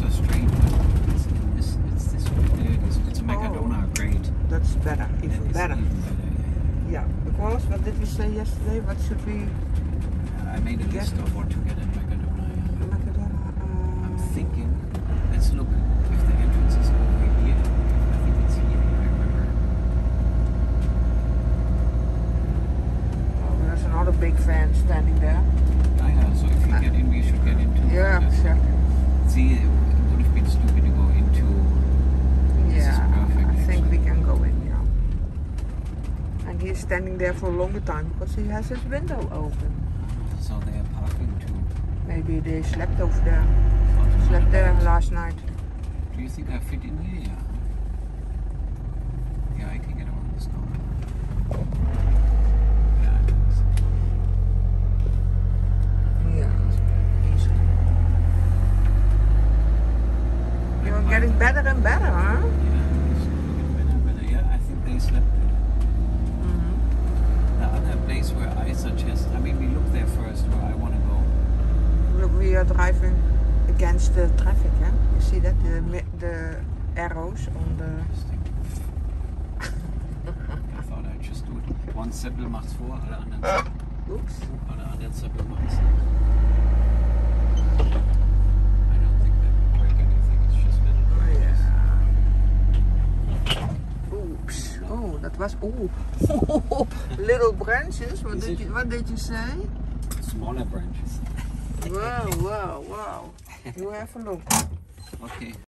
It's, it's, it's this. It's, it's a oh, grade. That's better. Even yeah, better. Even better yeah. because what did we say yesterday? What should we? Uh, I made a list of what to get in Mercadona. Yeah. Mercadona. Uh, I'm thinking. Let's look if the entrance is over here. I think it's here. I remember. Oh, there's another big fan standing there. He's standing there for a longer time because he has his window open. So they are parking too. Maybe they slept over there. Slept there that. last night. Do you think I fit in here? Yeah. Yeah, I can get around this corner. Yeah, I think so. Yeah. You're getting better and better, huh? Driving against the traffic, yeah? You see that? The, the arrows on the... I thought I'd just do it. One Zeppel macht's vor, alle anderen Zeppel, Oops. alle anderen Zeppel machen's nach. I don't think that would break anything. It's just little branches. Oops. Oh, that was... Oh. Little branches. What did you, what did you say? Smaller branches. Wow, wow, wow. You have a look. Okay.